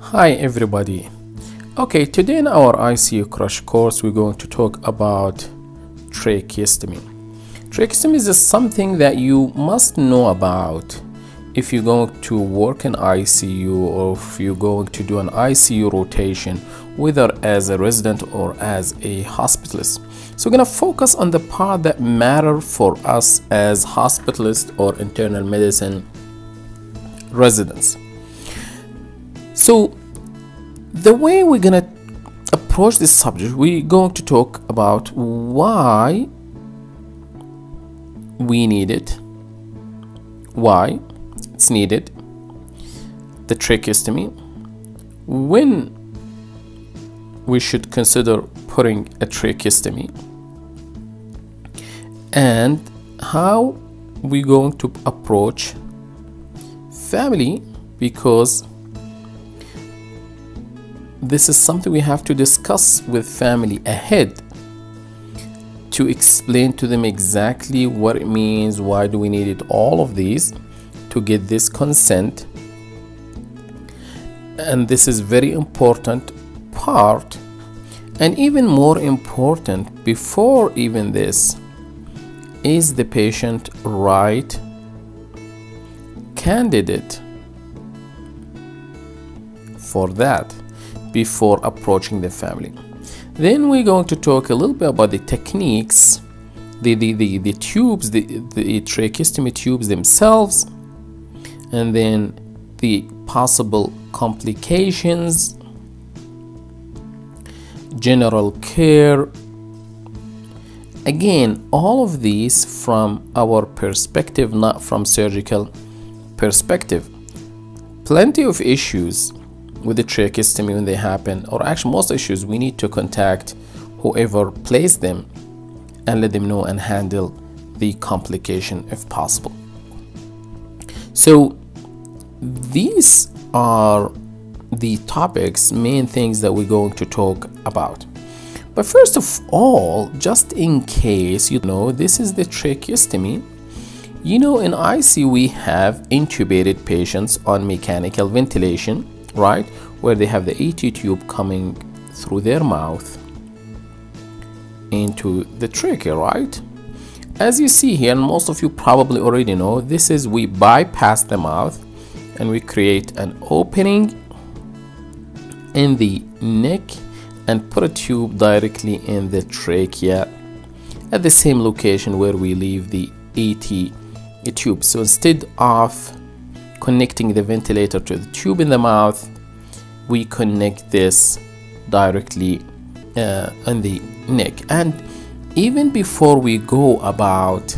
Hi everybody. Okay, today in our ICU crash course we're going to talk about tracheostomy. Tracheostomy is something that you must know about if you're going to work in ICU or if you're going to do an ICU rotation whether as a resident or as a hospitalist. So we're going to focus on the part that matter for us as hospitalist or internal medicine residents. So the way we're to approach this subject, we're going to talk about why we need it, why it's needed, the tracheostomy, when we should consider putting a tracheostomy, and how we're going to approach family because this is something we have to discuss with family ahead to explain to them exactly what it means why do we need it all of these to get this consent. And this is very important part and even more important before even this is the patient right candidate for that before approaching the family. Then we're going to talk a little bit about the techniques, the, the, the, the tubes, the, the tracheostomy tubes themselves, and then the possible complications, general care. Again, all of these from our perspective, not from surgical perspective. Plenty of issues with the tracheostomy when they happen, or actually most issues, we need to contact whoever placed them and let them know and handle the complication if possible. So these are the topics, main things that we're going to talk about. But first of all, just in case you know, this is the tracheostomy. You know, in IC we have intubated patients on mechanical ventilation right where they have the ET tube coming through their mouth into the trachea right? As you see here and most of you probably already know this is we bypass the mouth and we create an opening in the neck and put a tube directly in the trachea at the same location where we leave the ET tube. So instead of connecting the ventilator to the tube in the mouth we connect this directly uh, on the neck. And even before we go about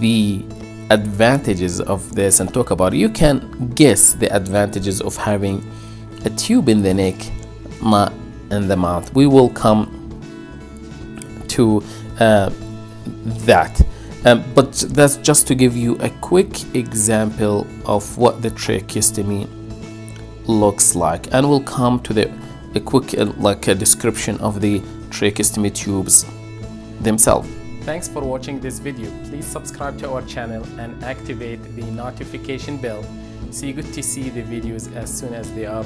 the advantages of this and talk about it, you can guess the advantages of having a tube in the neck and the mouth. We will come to uh, that um, but that's just to give you a quick example of what the tracheostomy looks like. And we'll come to the a quick uh, like a description of the tracheostomy tubes themselves. Thanks for watching this video. Please subscribe to our channel and activate the notification bell so you get to see the videos as soon as they are